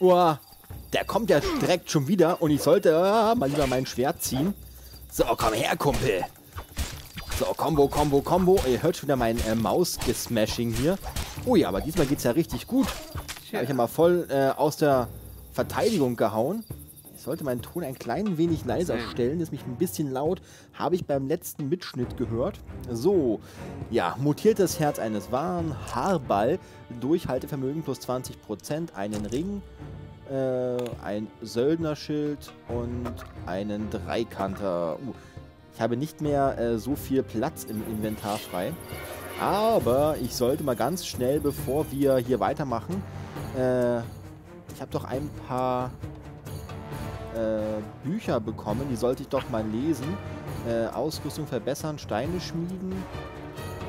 Uah, der kommt ja direkt schon wieder und ich sollte ah, mal lieber mein Schwert ziehen. So, komm her, Kumpel. So, Combo, Combo, Combo. Ihr hört schon wieder mein äh, Maus-Gesmashing hier. Oh ja, aber diesmal geht's ja richtig gut. Habe ich ja mal voll äh, aus der Verteidigung gehauen. Ich sollte meinen Ton ein klein wenig leiser stellen. Ist mich ein bisschen laut. Habe ich beim letzten Mitschnitt gehört. So, ja, mutiertes Herz eines Waren, Haarball, Durchhaltevermögen plus 20%, einen Ring, äh, ein Söldnerschild und einen Dreikanter. Uh, ich habe nicht mehr äh, so viel Platz im Inventar frei. Aber ich sollte mal ganz schnell, bevor wir hier weitermachen, äh, ich habe doch ein paar äh, Bücher bekommen, die sollte ich doch mal lesen. Äh, Ausrüstung verbessern, Steine schmieden.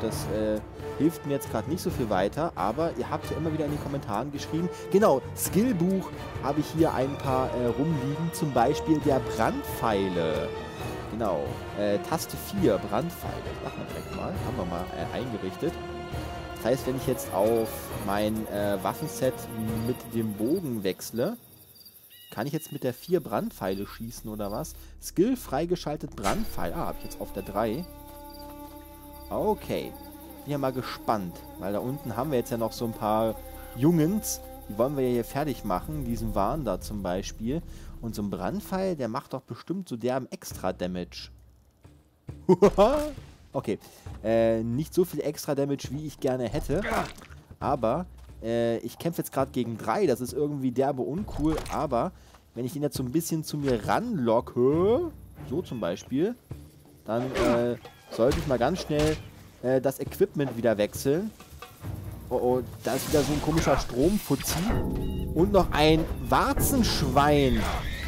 Das äh, hilft mir jetzt gerade nicht so viel weiter, aber ihr habt ja immer wieder in den Kommentaren geschrieben. Genau, Skillbuch habe ich hier ein paar äh, rumliegen, zum Beispiel der Brandpfeile. Genau, äh, Taste 4, Brandpfeile. Das machen wir direkt mal, haben wir mal eingerichtet. Das heißt, wenn ich jetzt auf mein Waffenset mit dem Bogen wechsle, kann ich jetzt mit der 4 Brandpfeile schießen oder was? Skill freigeschaltet Brandpfeil. Ah, habe ich jetzt auf der 3. Okay. Bin ja mal gespannt, weil da unten haben wir jetzt ja noch so ein paar Jungens. Die wollen wir ja hier fertig machen. Diesen Warn da zum Beispiel. Und so ein Brandpfeil, der macht doch bestimmt so derben extra Damage. okay. Äh, nicht so viel extra Damage, wie ich gerne hätte. Aber äh, ich kämpfe jetzt gerade gegen drei. Das ist irgendwie derbe uncool. Aber wenn ich ihn jetzt so ein bisschen zu mir ranlocke, so zum Beispiel, dann äh, sollte ich mal ganz schnell äh, das Equipment wieder wechseln. Oh, oh, da ist wieder so ein komischer Stromfuzzi. Und noch ein Warzenschwein.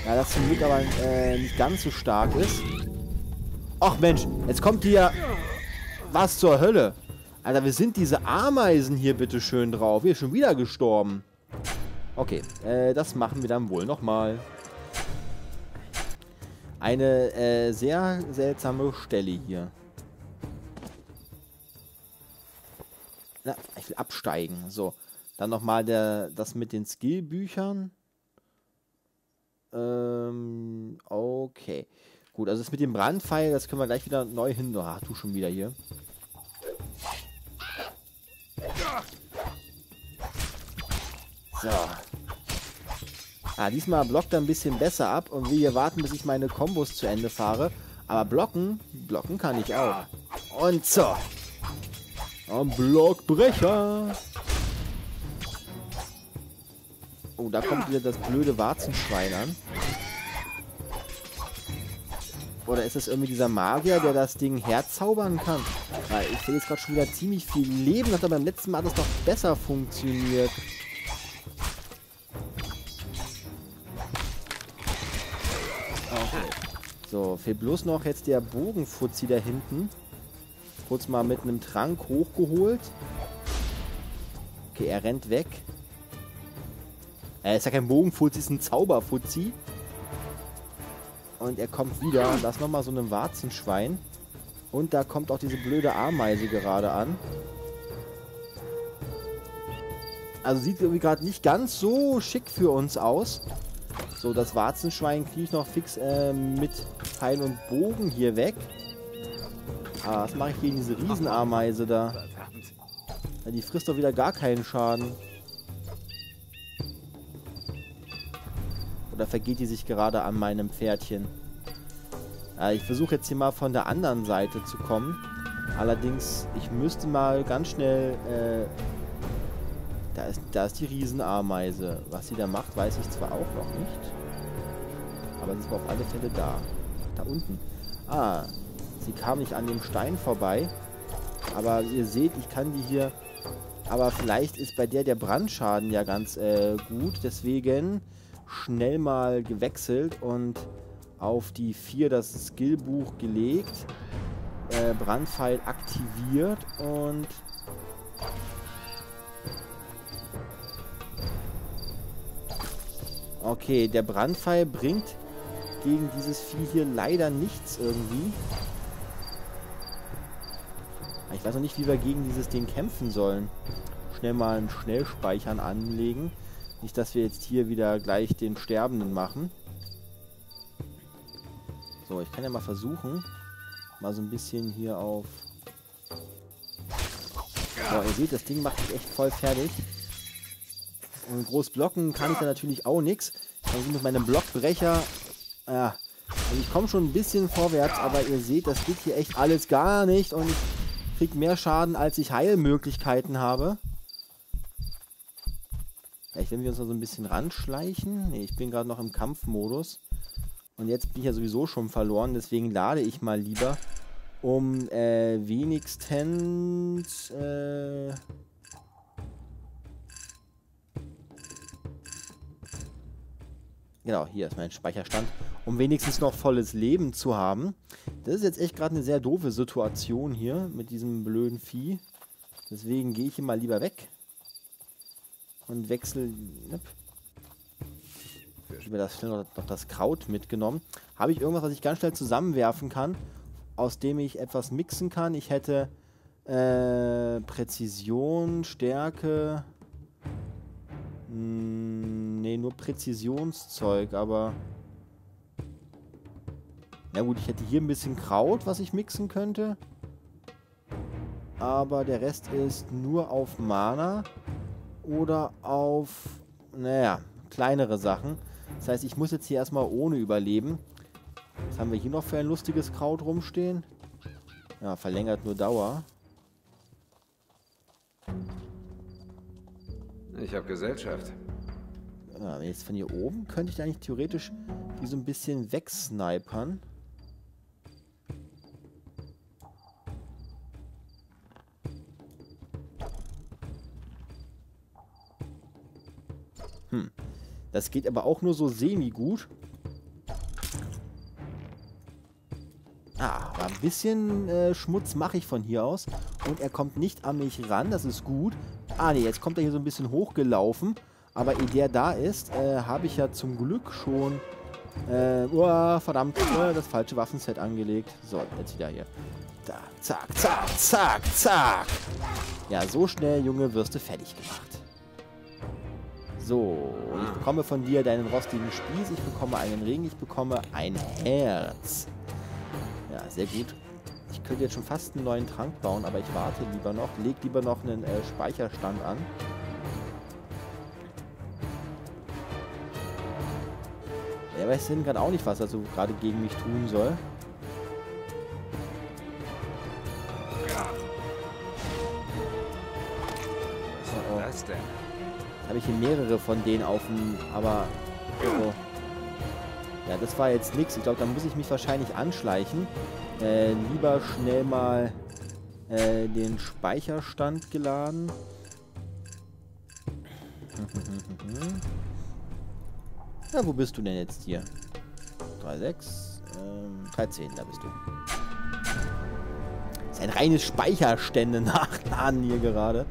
Ja, das zum Glück aber äh, nicht ganz so stark ist. Ach Mensch, jetzt kommt hier was zur Hölle. Alter, wir sind diese Ameisen hier bitte schön drauf. Wir sind schon wieder gestorben. Okay, äh, das machen wir dann wohl nochmal. Eine äh, sehr seltsame Stelle hier. Na, ich will absteigen. So, dann nochmal das mit den Skillbüchern. Ähm, okay. Gut, also das mit dem Brandpfeil, das können wir gleich wieder neu hin. Ach, du schon wieder hier. So. Ah, diesmal blockt er ein bisschen besser ab und wir hier warten, bis ich meine Kombos zu Ende fahre. Aber blocken, blocken kann ich auch. Und so. Am Blockbrecher. Oh, da kommt wieder das blöde Warzenschwein an. Oder ist das irgendwie dieser Magier, der das Ding herzaubern kann? Weil ich sehe jetzt gerade schon wieder ziemlich viel Leben. Hat aber beim letzten Mal das doch besser funktioniert. Fehlt bloß noch jetzt der Bogenfuzzi da hinten. Kurz mal mit einem Trank hochgeholt. Okay, er rennt weg. Er ist ja kein Bogenfuzzi, ist ein Zauberfuzzi. Und er kommt wieder. Da ist nochmal so ein Warzenschwein. Und da kommt auch diese blöde Ameise gerade an. Also sieht irgendwie gerade nicht ganz so schick für uns aus. So, das Warzenschwein kriege ich noch fix äh, mit Pfeil und Bogen hier weg. Ah, was mache ich gegen diese Riesenameise da? Ja, die frisst doch wieder gar keinen Schaden. Oder vergeht die sich gerade an meinem Pferdchen? Äh, ich versuche jetzt hier mal von der anderen Seite zu kommen. Allerdings, ich müsste mal ganz schnell... Äh, da, ist, da ist die Riesenameise. Was sie da macht, weiß ich zwar auch noch nicht. Aber sie ist auf alle Fälle da. Da unten. Ah, sie kam nicht an dem Stein vorbei. Aber ihr seht, ich kann die hier... Aber vielleicht ist bei der der Brandschaden ja ganz äh, gut. Deswegen schnell mal gewechselt und auf die 4 das Skillbuch gelegt. Äh, Brandpfeil aktiviert und Okay, der Brandpfeil bringt gegen dieses Vieh hier leider nichts irgendwie. Ich weiß noch nicht, wie wir gegen dieses Ding kämpfen sollen. Schnell mal einen Schnellspeichern anlegen. Nicht, dass wir jetzt hier wieder gleich den Sterbenden machen. So, ich kann ja mal versuchen, mal so ein bisschen hier auf... So, ihr seht, das Ding macht mich echt voll fertig. Und groß blocken kann ich da natürlich auch nichts. Also mit meinem Blockbrecher... Ja, also ich komme schon ein bisschen vorwärts, aber ihr seht, das geht hier echt alles gar nicht. Und ich krieg mehr Schaden, als ich Heilmöglichkeiten habe. Vielleicht, wenn wir uns da so ein bisschen ranschleichen. Ne, ich bin gerade noch im Kampfmodus. Und jetzt bin ich ja sowieso schon verloren, deswegen lade ich mal lieber, um äh, wenigstens... Äh, Genau, hier ist mein Speicherstand. Um wenigstens noch volles Leben zu haben. Das ist jetzt echt gerade eine sehr doofe Situation hier mit diesem blöden Vieh. Deswegen gehe ich hier mal lieber weg. Und wechsle... Ich habe das schnell noch, noch das Kraut mitgenommen. Habe ich irgendwas, was ich ganz schnell zusammenwerfen kann, aus dem ich etwas mixen kann? Ich hätte äh, Präzision, Stärke... Nur Präzisionszeug, aber... Na gut, ich hätte hier ein bisschen Kraut, was ich mixen könnte. Aber der Rest ist nur auf Mana oder auf, naja, kleinere Sachen. Das heißt, ich muss jetzt hier erstmal ohne überleben. Was haben wir hier noch für ein lustiges Kraut rumstehen? Ja, verlängert nur Dauer. Ich habe Gesellschaft. Ja, jetzt von hier oben könnte ich eigentlich theoretisch die so ein bisschen wegsnipern. Hm. Das geht aber auch nur so semi-gut. Ah, ein bisschen äh, Schmutz mache ich von hier aus. Und er kommt nicht an mich ran, das ist gut. Ah, ne, jetzt kommt er hier so ein bisschen hochgelaufen. Aber ehe der da ist, äh, habe ich ja zum Glück schon... Äh, oh, verdammt, äh, das falsche Waffenset angelegt. So, jetzt wieder hier. Da, zack, zack, zack, zack. Ja, so schnell, Junge, wirst du fertig gemacht. So, ich bekomme von dir deinen rostigen Spieß, ich bekomme einen Ring, ich bekomme ein Herz. Ja, sehr gut. Ich könnte jetzt schon fast einen neuen Trank bauen, aber ich warte lieber noch. Leg lieber noch einen äh, Speicherstand an. Er weiß denn gerade auch nicht, was er so gerade gegen mich tun soll. Was war das denn? habe ich hier mehrere von denen auf dem, aber also, ja, das war jetzt nichts. Ich glaube, da muss ich mich wahrscheinlich anschleichen. Äh, lieber schnell mal äh, den Speicherstand geladen. Ja, wo bist du denn jetzt hier? 3,6, ähm, 13, da bist du. Das ist ein reines Speicherstände nachladen hier gerade.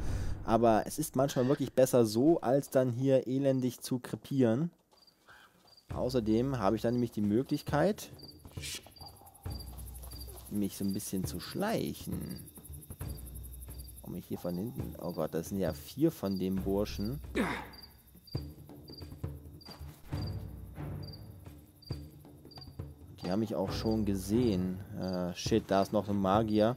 Aber es ist manchmal wirklich besser so, als dann hier elendig zu krepieren. Außerdem habe ich dann nämlich die Möglichkeit, mich so ein bisschen zu schleichen. Um mich hier von hinten... Oh Gott, das sind ja vier von dem Burschen. Haben mich auch schon gesehen. Äh, shit, da ist noch ein Magier.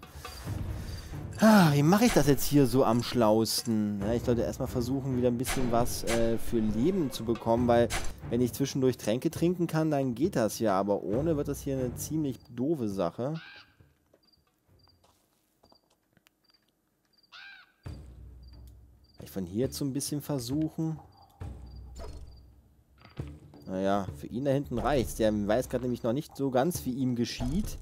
Ah, wie mache ich das jetzt hier so am schlausten? Ja, ich sollte erstmal versuchen, wieder ein bisschen was äh, für Leben zu bekommen, weil wenn ich zwischendurch Tränke trinken kann, dann geht das ja. Aber ohne wird das hier eine ziemlich doofe Sache. Ich von hier jetzt so ein bisschen versuchen. Naja, für ihn da hinten reicht's. Der weiß gerade nämlich noch nicht so ganz, wie ihm geschieht.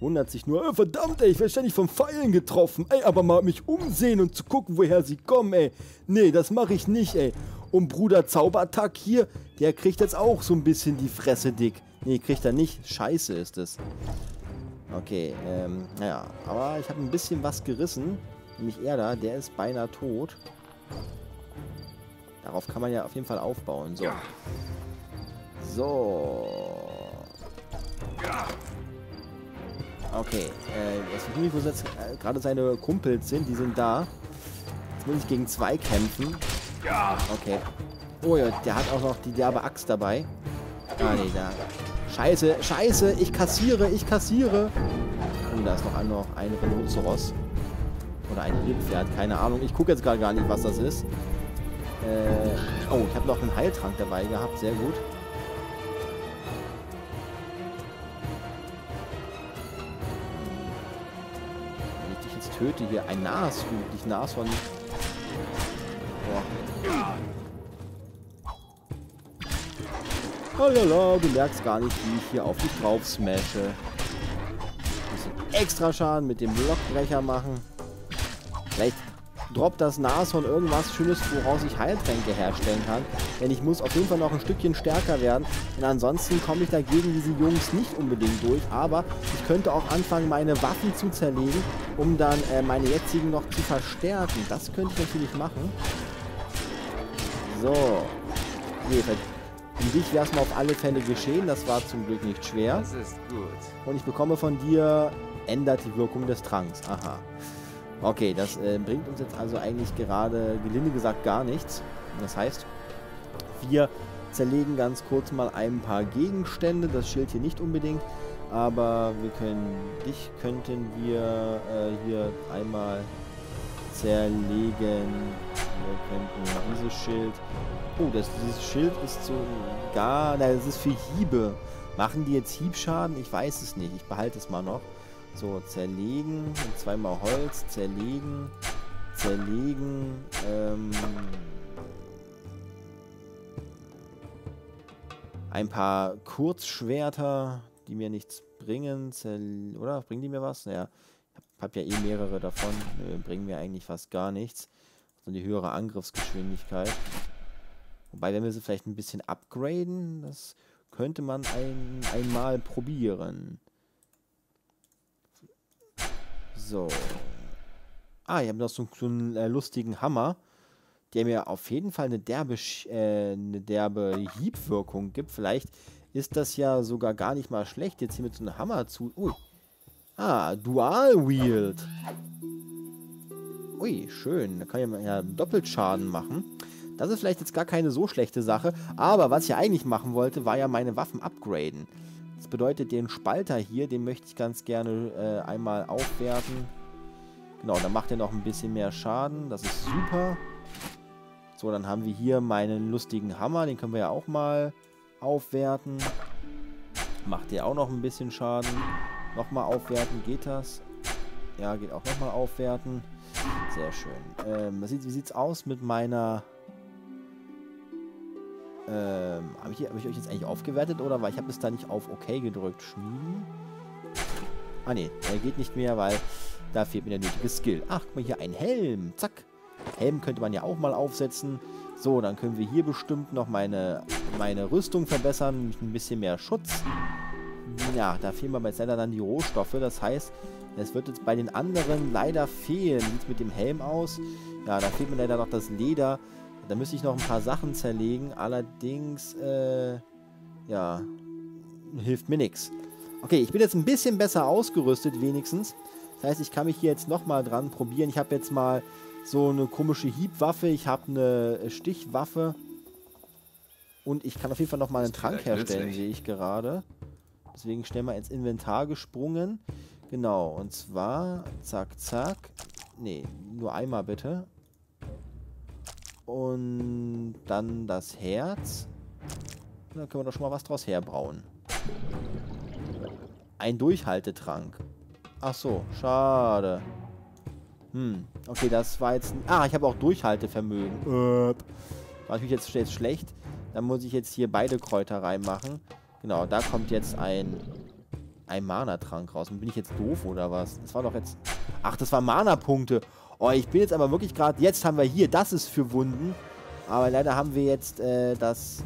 Wundert sich nur, äh, verdammt, ey, ich werde ständig vom Pfeilen getroffen. Ey, aber mal mich umsehen und zu gucken, woher sie kommen, ey. Nee, das mache ich nicht, ey. Und Bruder Zauberattack hier, der kriegt jetzt auch so ein bisschen die Fresse dick. Nee, kriegt er nicht. Scheiße ist es. Okay, ähm, naja. Aber ich habe ein bisschen was gerissen. Nämlich er da, der ist beinahe tot. Darauf kann man ja auf jeden Fall aufbauen. So. So. Okay, äh, jetzt nicht, wo jetzt äh, gerade seine Kumpels sind, die sind da. Jetzt muss ich gegen zwei kämpfen. Okay. Oh ja, der hat auch noch die derbe Axt dabei. Ah, nee, da. Scheiße, scheiße, ich kassiere, ich kassiere. Und da ist noch ein, noch ein Rhinoceros. Oder ein Rindpferd, keine Ahnung. Ich gucke jetzt gerade gar nicht, was das ist. Äh, oh, ich habe noch einen Heiltrank dabei gehabt, sehr gut. Wenn ich dich jetzt töte hier, ein Nashut, nicht Nashorn. Boah. Halala, du merkst gar nicht, wie ich hier auf dich drauf smashe. Bisschen extra Schaden mit dem Blockbrecher machen. Vielleicht droppt das Nashorn irgendwas Schönes, woraus ich Heiltränke herstellen kann. Denn ich muss auf jeden Fall noch ein Stückchen stärker werden. Denn ansonsten komme ich dagegen diese Jungs nicht unbedingt durch. Aber ich könnte auch anfangen, meine Waffen zu zerlegen, um dann äh, meine jetzigen noch zu verstärken. Das könnte ich natürlich machen. So. Nee, um dich wäre es mal auf alle Fälle geschehen. Das war zum Glück nicht schwer. Das ist gut. Und ich bekomme von dir, ändert die Wirkung des Tranks. Aha. Okay, das äh, bringt uns jetzt also eigentlich gerade, gelinde gesagt, gar nichts. Das heißt, wir zerlegen ganz kurz mal ein paar Gegenstände. Das Schild hier nicht unbedingt. Aber wir können, dich könnten wir äh, hier einmal zerlegen. Wir könnten dieses Schild Oh, das, dieses Schild ist so gar... Nein, das ist für Hiebe. Machen die jetzt Hiebschaden? Ich weiß es nicht. Ich behalte es mal noch. So, zerlegen. Zweimal Holz. Zerlegen. Zerlegen. Ähm... Ein paar Kurzschwerter, die mir nichts bringen. Oder? Bringen die mir was? Naja, ich habe ja eh mehrere davon. Nö, bringen mir eigentlich fast gar nichts. Also die höhere Angriffsgeschwindigkeit. Wobei, wenn wir sie vielleicht ein bisschen upgraden, das könnte man ein, einmal probieren. So. Ah, ich habe noch so, so einen äh, lustigen Hammer, der mir auf jeden Fall eine derbe, äh, eine derbe Hiebwirkung gibt. Vielleicht ist das ja sogar gar nicht mal schlecht, jetzt hier mit so einem Hammer zu... Ui. Ah, Dual Wield. Ui, schön. Da kann ich ja Doppelschaden machen. Das ist vielleicht jetzt gar keine so schlechte Sache, aber was ich eigentlich machen wollte, war ja meine Waffen upgraden. Das bedeutet, den Spalter hier, den möchte ich ganz gerne äh, einmal aufwerten. Genau, dann macht er noch ein bisschen mehr Schaden. Das ist super. So, dann haben wir hier meinen lustigen Hammer. Den können wir ja auch mal aufwerten. Macht der auch noch ein bisschen Schaden. Nochmal aufwerten, geht das? Ja, geht auch nochmal aufwerten. Sehr schön. Ähm, wie sieht es aus mit meiner ähm, habe ich, hab ich euch jetzt eigentlich aufgewertet oder? Weil ich habe es da nicht auf OK gedrückt. Schmieden. Ah ne, der geht nicht mehr, weil da fehlt mir der nötige Skill. Ach, guck mal hier, ein Helm. Zack. Helm könnte man ja auch mal aufsetzen. So, dann können wir hier bestimmt noch meine, meine Rüstung verbessern. Mit ein bisschen mehr Schutz. Ja, da fehlen mir jetzt leider dann die Rohstoffe. Das heißt, es wird jetzt bei den anderen leider fehlen. Wie sieht mit dem Helm aus? Ja, da fehlt mir leider noch das Leder. Da müsste ich noch ein paar Sachen zerlegen. Allerdings, äh, ja, hilft mir nichts. Okay, ich bin jetzt ein bisschen besser ausgerüstet wenigstens. Das heißt, ich kann mich hier jetzt nochmal dran probieren. Ich habe jetzt mal so eine komische Hiebwaffe. Ich habe eine Stichwaffe. Und ich kann auf jeden Fall nochmal einen Trank herstellen, sehe ich gerade. Deswegen schnell mal ins Inventar gesprungen. Genau, und zwar, zack, zack. Nee, nur einmal bitte. Und dann das Herz. dann können wir doch schon mal was draus herbrauen. Ein Durchhaltetrank. Ach so, schade. Hm, okay, das war jetzt... Ah, ich habe auch Durchhaltevermögen. Äh, war ich jetzt, jetzt schlecht. Dann muss ich jetzt hier beide Kräuter reinmachen. Genau, da kommt jetzt ein... Ein Mana-Trank raus. Bin ich jetzt doof oder was? Das war doch jetzt... Ach, das war Mana-Punkte. Oh, ich bin jetzt aber wirklich gerade... Jetzt haben wir hier, das ist für Wunden. Aber leider haben wir jetzt äh, das,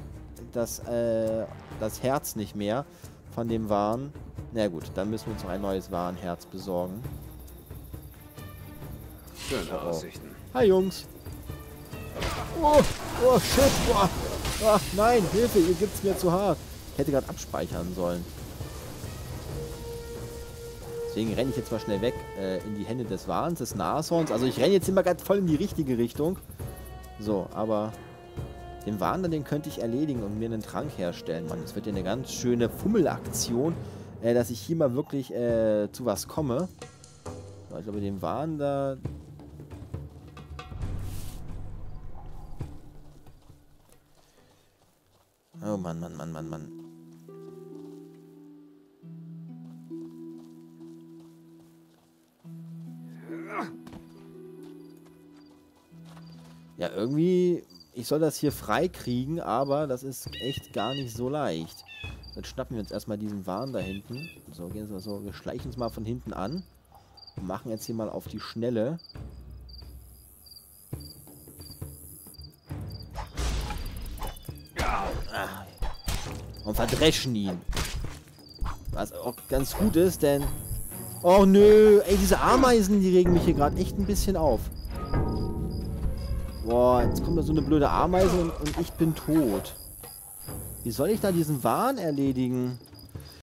das, äh, das Herz nicht mehr von dem Waren. Na gut, dann müssen wir uns noch ein neues Warenherz besorgen. Schöne oh. Aussichten. Hi, Jungs. Oh, oh, shit. Boah. Ach, nein, Hilfe, ihr gibt's mir zu hart. Ich hätte gerade abspeichern sollen. Deswegen renne ich jetzt mal schnell weg äh, in die Hände des Wahns, des Nashorns. Also ich renne jetzt immer gerade voll in die richtige Richtung. So, aber den Wander, den könnte ich erledigen und mir einen Trank herstellen. Mann, das wird ja eine ganz schöne Fummelaktion, äh, dass ich hier mal wirklich äh, zu was komme. So, ich glaube, den Wander... Oh Mann, Mann, Mann, Mann, Mann. Irgendwie, ich soll das hier frei kriegen, aber das ist echt gar nicht so leicht. Jetzt schnappen wir uns erstmal diesen Wahn da hinten. So, gehen wir so, wir schleichen uns mal von hinten an. Und machen jetzt hier mal auf die Schnelle. Ah. Und verdreschen ihn. Was auch ganz gut ist, denn... Oh nö, ey, diese Ameisen, die regen mich hier gerade echt ein bisschen auf. Boah, jetzt kommt da so eine blöde Ameise und, und ich bin tot. Wie soll ich da diesen Wahn erledigen?